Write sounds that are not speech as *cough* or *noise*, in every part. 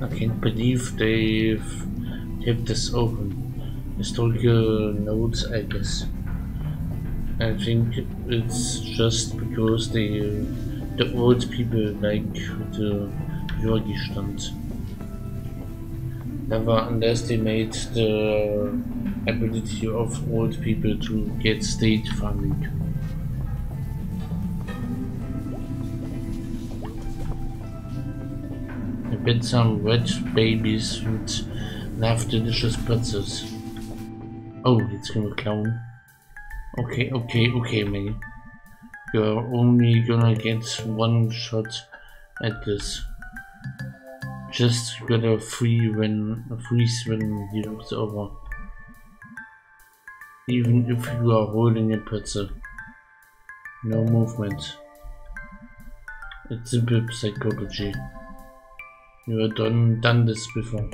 I can't believe they've kept this open. Historical notes, I guess. I think it's just because the old people like the Yorgi stand. Never underestimate the ability of old people to get state funding. I some wet babies would love delicious pretzels. Oh, it's gonna klauen. Okay, okay, okay, man. You're only gonna get one shot at this. Just get a free when a freeze when he looks over. Even if you are holding a pretzel. No movement. It's simple psychology. You have done done this before.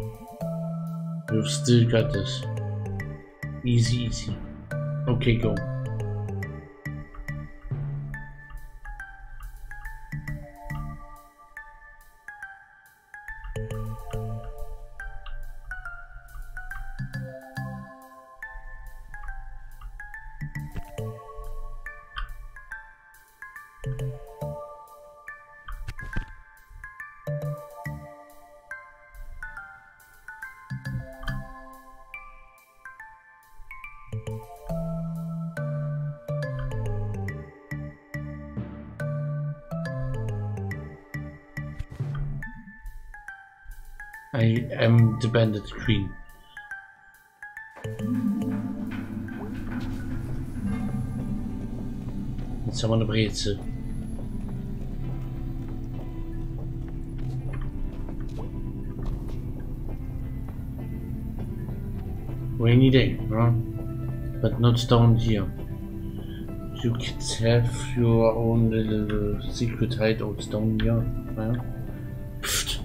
You've still got this. Easy, easy. Okay, go. The bandit queen. Jetzt haben wir eine. Rainy day, huh? But not down here. You kids have your own little secret hideouts down here, huh? Pfft.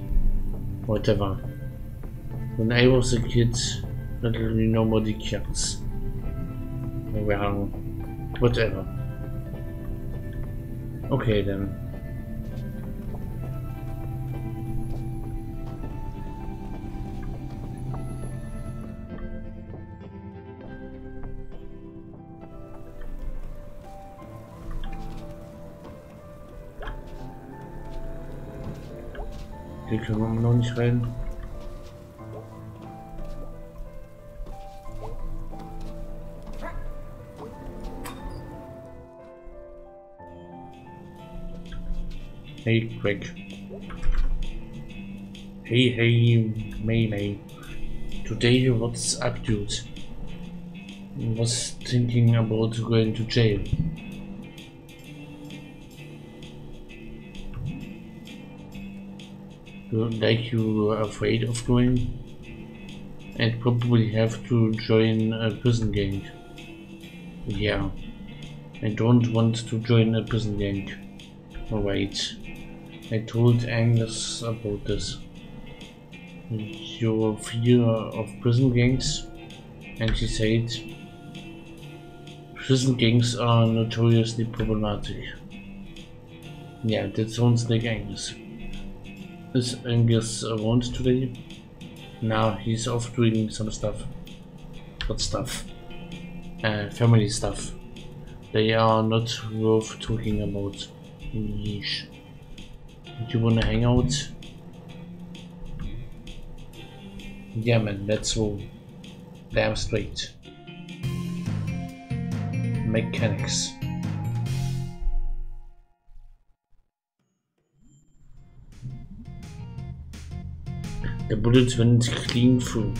Whatever. When I was a kid, literally nobody cares. Well, whatever. Okay then. Hier können wir noch nicht rein. Hey, quick. Hey, hey, Mae Mae. Today, what's up, dude? Was thinking about going to jail. Like you are afraid of going? And probably have to join a prison gang. Yeah. I don't want to join a prison gang. Alright. I told Angus about this. Your fear of prison gangs? And he said, prison gangs are notoriously problematic. Yeah, that sounds like Angus. Is Angus around today? Now he's off doing some stuff. What stuff? Uh, family stuff. They are not worth talking about. Yeesh. You wanna hang out? Yeah man, let's go. Damn straight. Mechanics. The bullet went clean through.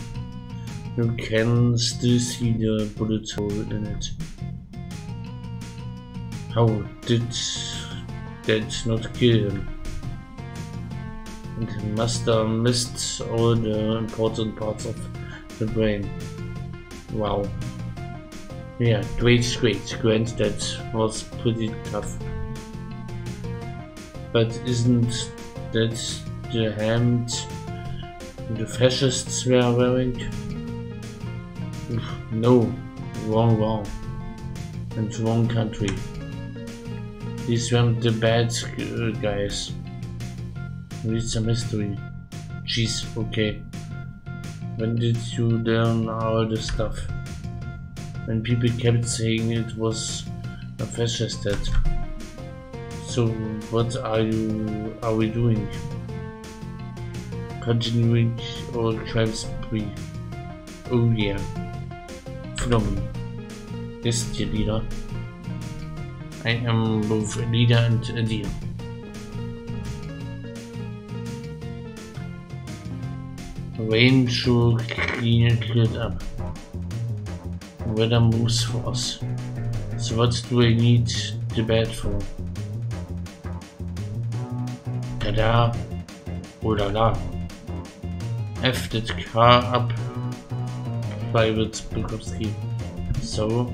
You can still see the bullet hole in it. How did that not kill him? And must have missed all the important parts of the brain. Wow. Yeah, great, great. Grant that was pretty tough. But isn't that the hand the fascists were wearing? No, wrong, wrong. And wrong country. These weren't the bad uh, guys. Read some history. Jeez, okay. When did you learn all this stuff? When people kept saying it was a fascist state. So what are you are we doing? Continuing our crime spree. Oh yeah. Phenomenal. Yes, dear leader. I am both a leader and a dear. Rain should clean it up. Weather moves for us. So what do I need the bed for? Tada! Oh la la! F that car up Private Bukowski. So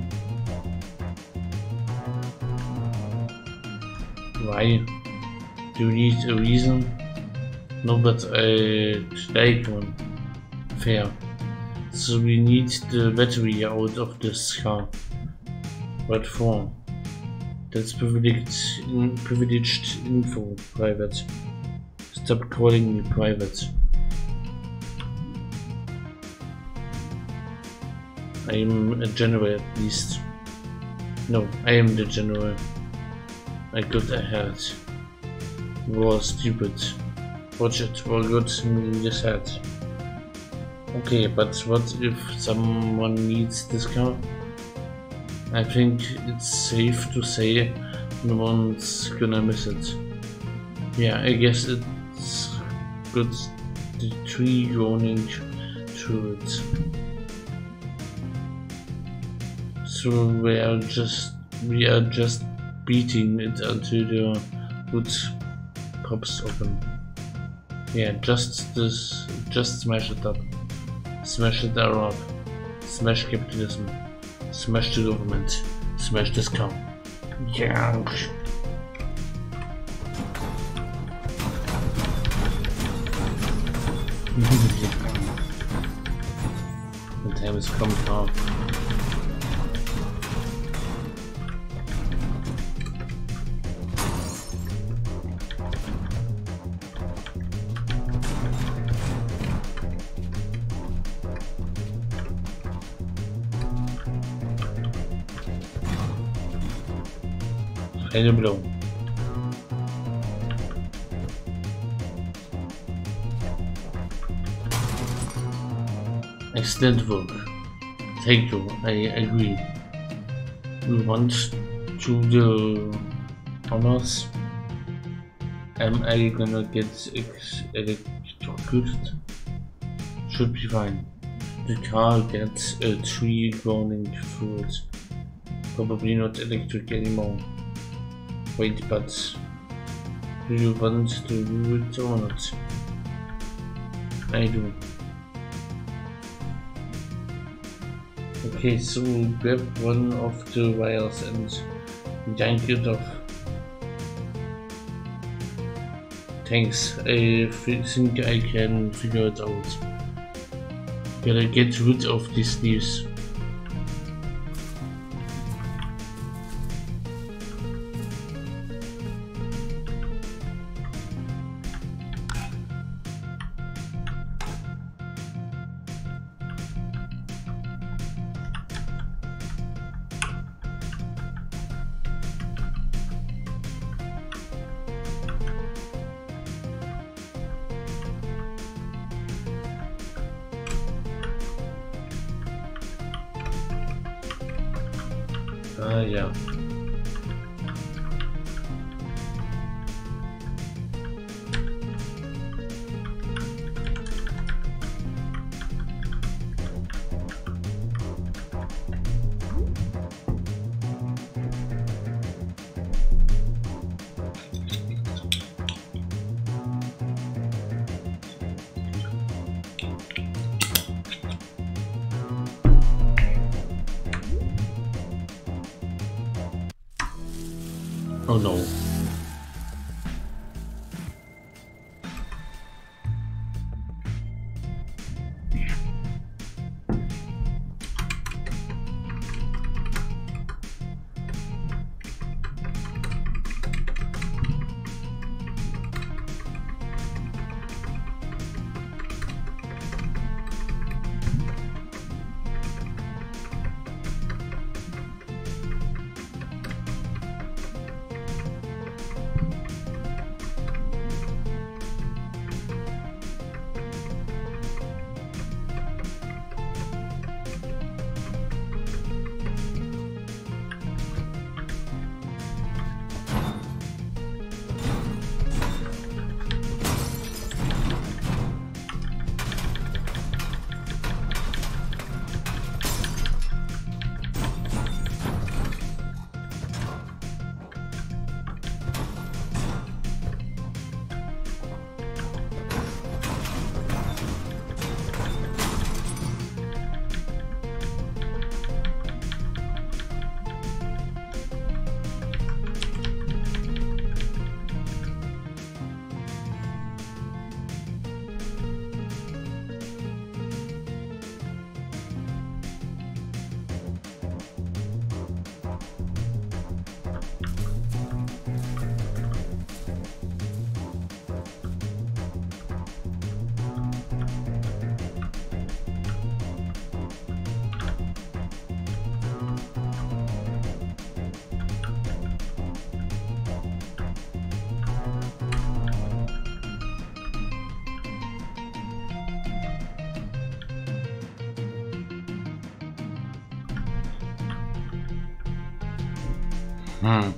why do you need a reason? No but a like one. Fair. So we need the battery out of this car. What for? That's privileged, in, privileged info, private. Stop calling me private. I am a general at least. No, I am the general. I got ahead. War stupid. War got me this. Okay, but what if someone needs this car? I think it's safe to say no one's gonna miss it. Yeah, I guess it's good the tree running through it. So we are just we are just beating it until the wood pops open. Yeah, just this just smash it up. Smash it up. Smash capitalism. Smash the government. Smash this cow. Yeah. *laughs* the time has come now. Eine Blume. Excellent work. Thank you, I agree. We want to the honors. Am I gonna get electrocuted? Should be fine. The car gets a tree running through it. Probably not electric anymore. Wait, but do you want to do it or not? I do. Okay, so grab one of the wires and yank it off. Thanks, I think I can figure it out. Gotta get rid of these leaves. Ah, ja. Mm.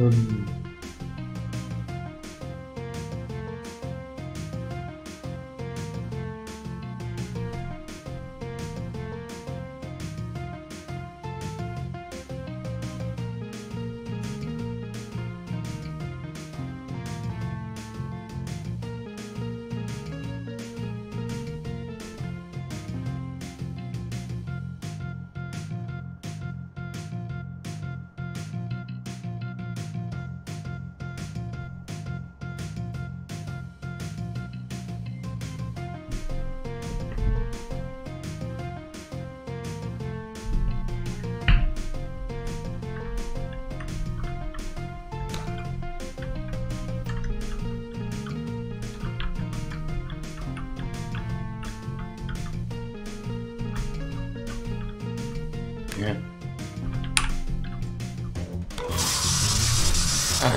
Um,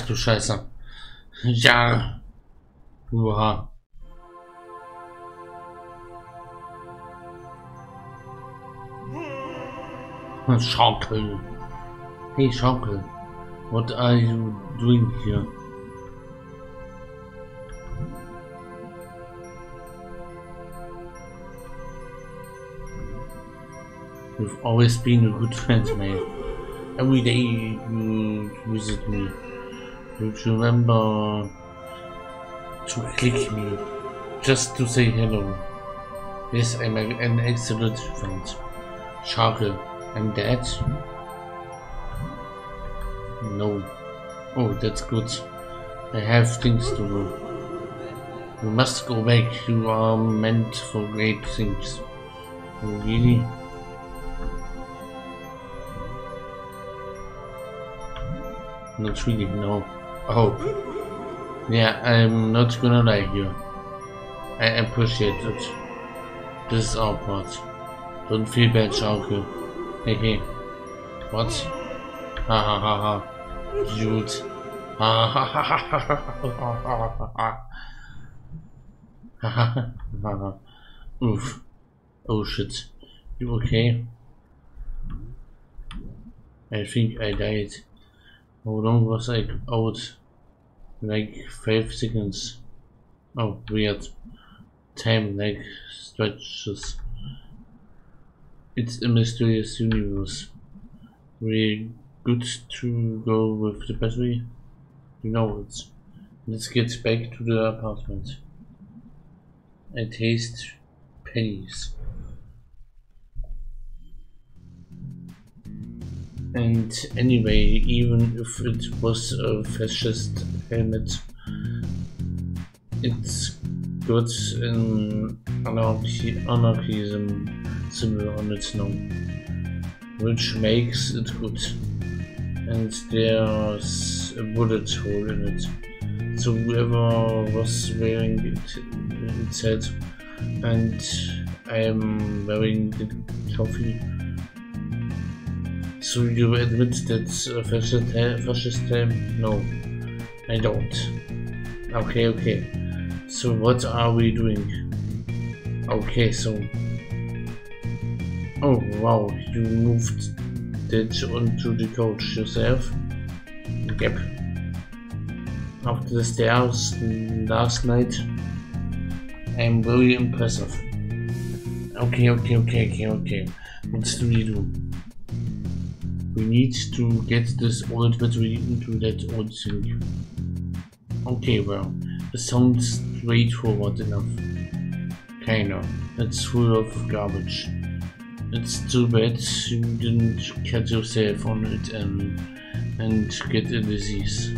du Scheiße. Ja. Uha. Hm, Schaukel. Hey Schaukel. What are you doing here? You've always been a good friend, mate. Every day you visit me. You remember to click me just to say hello. Yes, I'm a, an excellent friend. Charcoal, I'm dead? No. Oh, that's good. I have things to do. You must go back. You are meant for great things. Really? Not really, no. Oh. Yeah, I'm not gonna like you. I appreciate it. This is our part. Don't feel bad, Schalke. Hey. What? Ha ha ha ha. Dude. Ha ha ha ha ha ha ha ha ha ha. Oof. Oh shit. You okay? I think I died. How long was I out? Like 5 seconds. of weird. Time like stretches. It's a mysterious universe. Really good to go with the battery. You know it. Let's get back to the apartment. I taste pennies. And anyway, even if it was a fascist helmet, it's got an anarchy, anarchism symbol on it now, which makes it good. And there's a bullet hole in it. So whoever was wearing it, it said, and I am wearing the coffee. So you admit that fascist, fascist time? No, I don't. Okay, okay. So what are we doing? Okay, so... Oh, wow, you moved that onto the couch yourself? Yep. After the stairs last night, I'm very impressive. Okay, okay, okay, okay, okay. What do we do? We need to get this old battery into that old thing. Okay, well, it sounds straightforward enough. Kinda. It's full of garbage. It's too bad you didn't catch yourself on it and, and get a disease.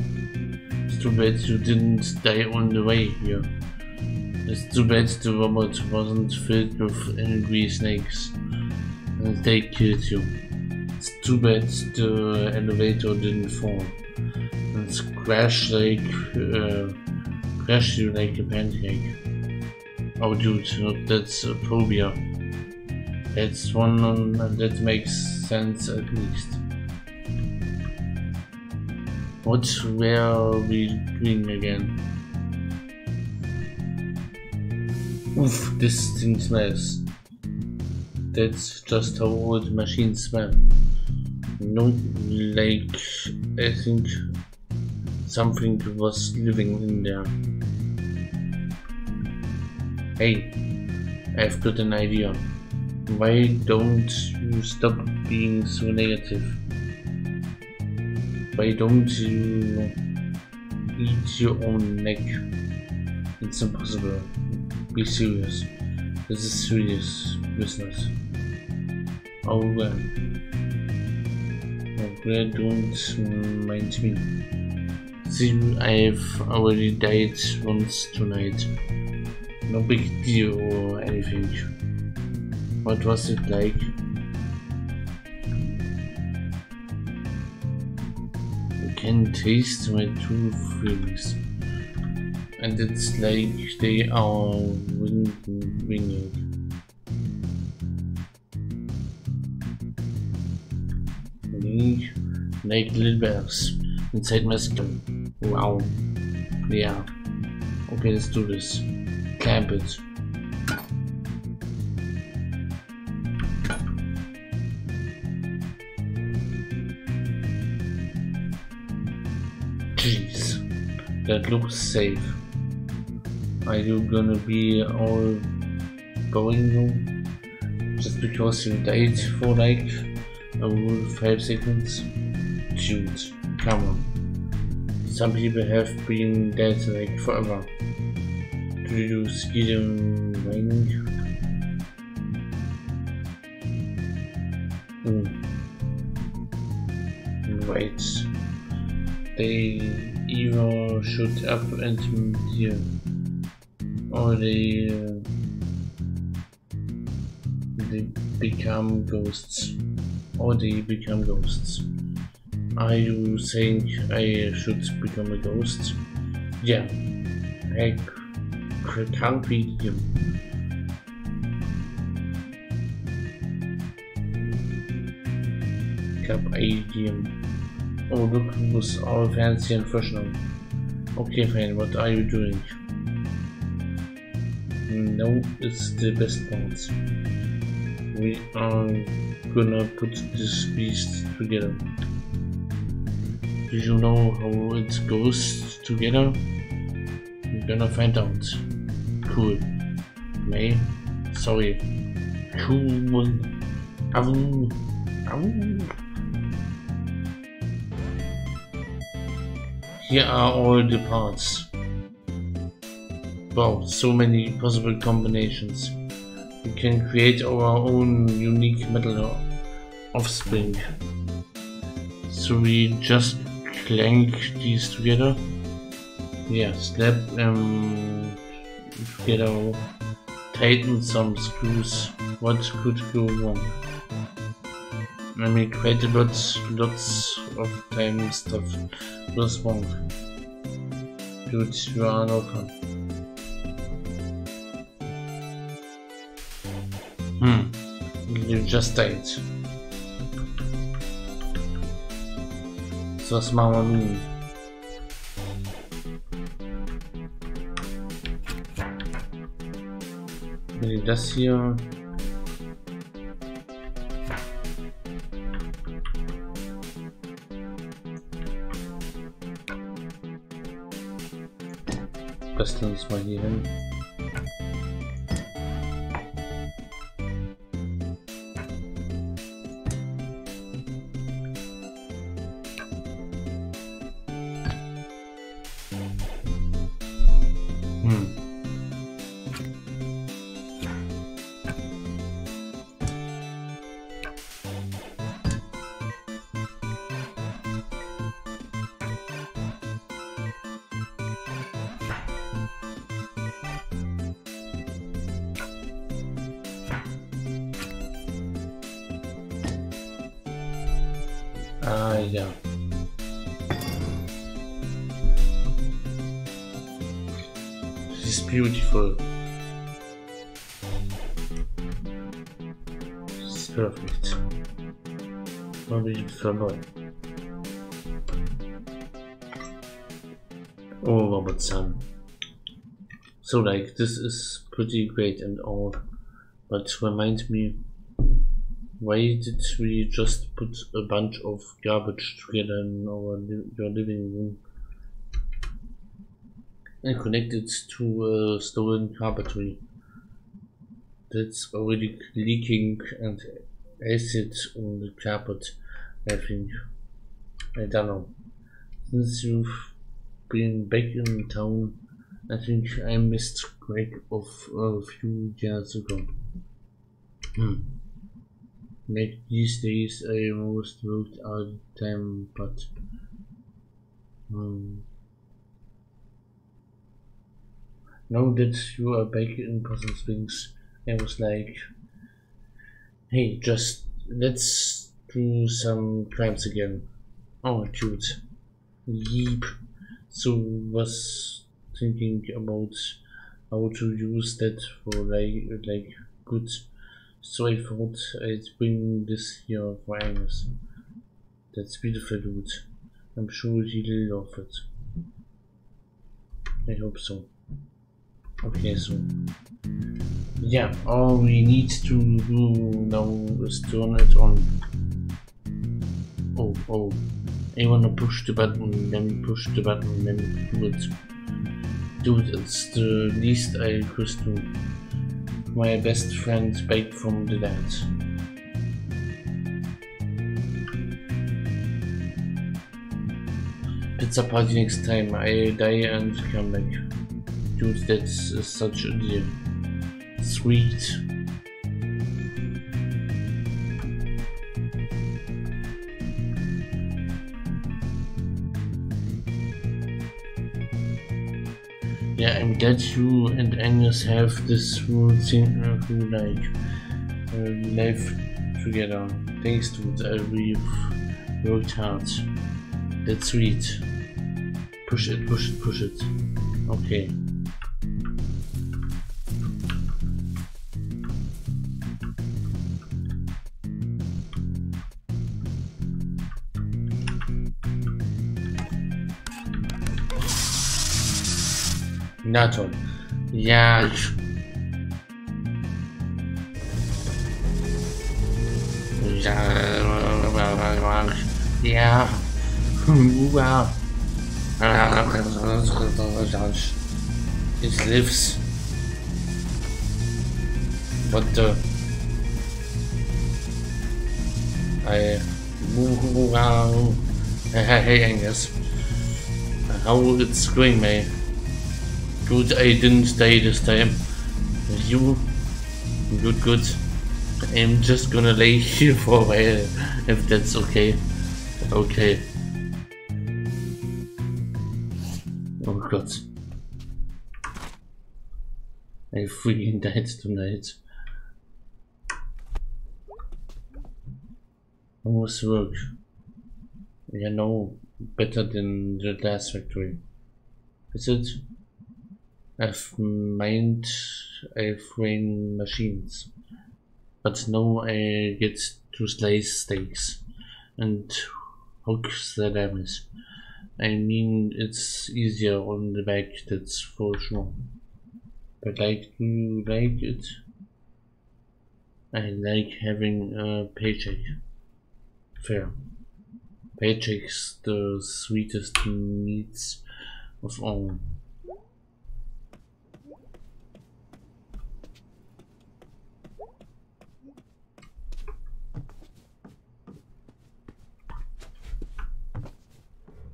It's too bad you didn't die on the way here. It's too bad the robot wasn't filled with angry snakes and they killed you. Too bad the elevator didn't fall and crash like uh, crash you like a pancake. Oh dude, that's a phobia. That's one that makes sense at least. What were we doing again? Oof, this thing smells. That's just how old machines smell. No, like, I think something was living in there. Hey, I've got an idea. Why don't you stop being so negative? Why don't you eat your own neck? It's impossible. Be serious. This is serious business. Oh well. Oh, don't mind me. See, I've already died once tonight. No big deal or anything. What was it like? You can taste my two feelings. And it's like they are winging. Like little bears inside my skin. Wow. Yeah. Okay, let's do this. Clamp it. Jeez. That looks safe. Are you gonna be all going home? Just because you died for like a whole 5 seconds? Come on. Some people have been dead like forever. Do you see them ring? Hmm. Right. They either shoot up and here, or they uh, they become ghosts, or they become ghosts. Are you saying I should become a ghost? Yeah, I can't beat you. Cup ADM. Oh look who's all fancy and professional. Okay fine, what are you doing? No, it's the best part. We are gonna put this beast together. Do you know how it goes together? We're gonna find out. Cool. Mae? Sorry. Cool. Ow. Ow. Here are all the parts. Wow, so many possible combinations. We can create our own unique metal offspring. So we just clank these together. Yeah, slap them together, tighten some screws. What could go wrong? I mean, quite a lot, lots of time stuff goes wrong. Dude, you are no fun. Hmm, you just died. was machen Mama Mia. Nee, das hier. Das uns mal hier hin. Perfect. What will you verloren? Oh, Robert Sun. So like, this is pretty great and all, but remind me why did we just put a bunch of garbage together in our li your living room and connect it to a stolen carpentry? That's already leaking and acid on the carpet, I think. I don't know. Since you've been back in town, I think I missed Greg of a few years ago. Hmm. Like these days I almost worked all the time, but um, now that you are back in Possum Springs, I was like, hey, just let's do some crimes again. Oh, dude. Yeep. So was thinking about how to use that for like like good so I thought I'd bring this here for Angus. That's beautiful dude. I'm sure he'll love it. I hope so. Okay, so yeah, all we need to do now is turn it on. Oh, oh, I wanna push the button, then push the button, then do it. It's the least I could do my best friend back from the dead. Pizza party next time I die and come back. Dude, that's such a deal. Sweet. Yeah, I'm glad you and Angus have this whole thing uh, who like uh, together. Thanks to that we've worked hard. That's sweet. Push it, push it, push it. Okay. Ja, ich... Ja, ja, wow. It lives. What the? Uh, I... Wow. Hey, Angus. how it's going, Mae. Good, I didn't stay this time. You? Good, good. I'm just gonna lay *laughs* here for a while, if that's okay. Okay. Oh god. I freaking died tonight. Almost work. Yeah, no, better than the last factory. Is it? I've mined, I've ran machines. But now I uh, get to slice steaks and hook the damage. I mean, it's easier on the back, that's for sure. But like, do you like it? I like having a paycheck. Fair. Paycheck's the sweetest meats of all.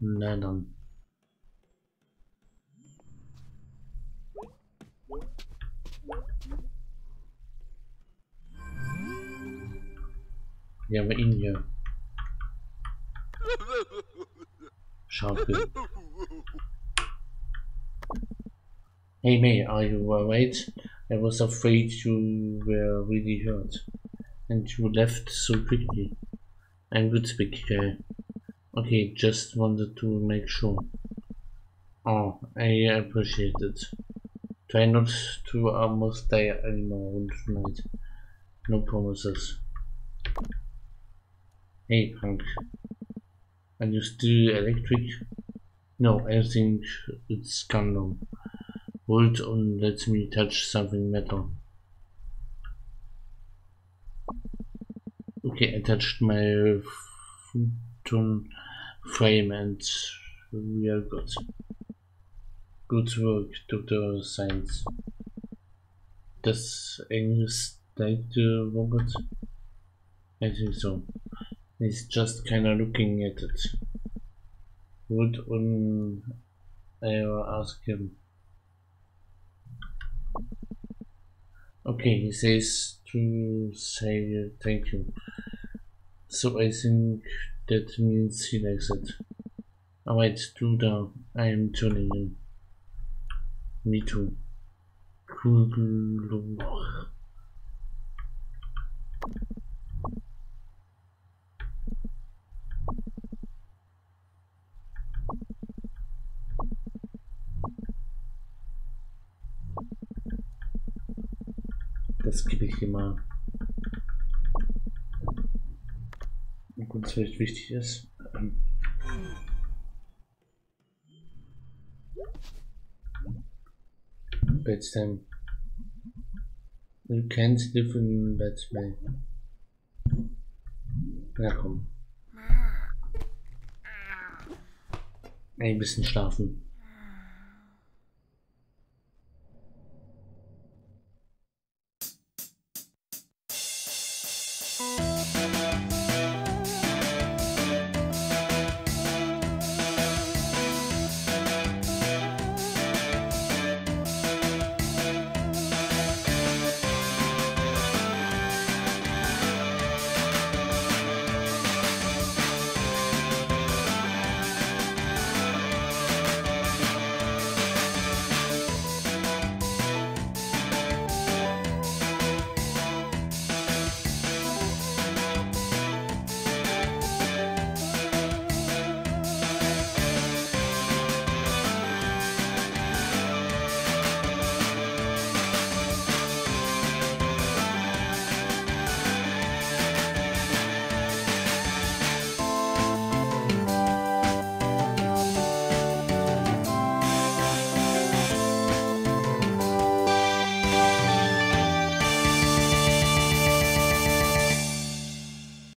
Na dann. Ja, aber ihn hier. Schafe. Hey Mae, are you uh, alright? I was afraid you were really hurt. And you left so quickly. I'm good, guy. Okay, just wanted to make sure. Oh, I appreciate it. Try not to almost die anymore tonight. No promises. Hey, punk. Are you still electric? No, I think it's now. Hold on, let me touch something metal. Okay, I touched my futon frame and we are good. Good work, Dr. Science. Does Angus like the robot? I think so. He's just kinda looking at it. Would on I ask him. Okay, he says to say thank you. So I think that means he likes it. Alright, do the I am tuning in. Me too. Cool. Das gebe ich mal. Was vielleicht wichtig ist. Bedtime. You can't live in bed, man. Na komm. Ein bisschen schlafen.